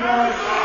Lord.